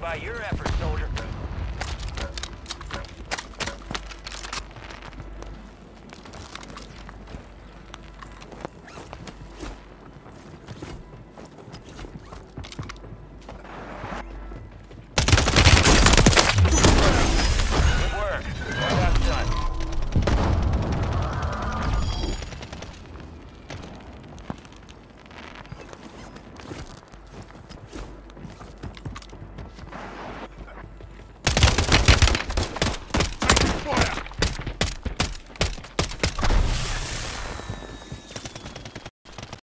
by your efforts, soldier.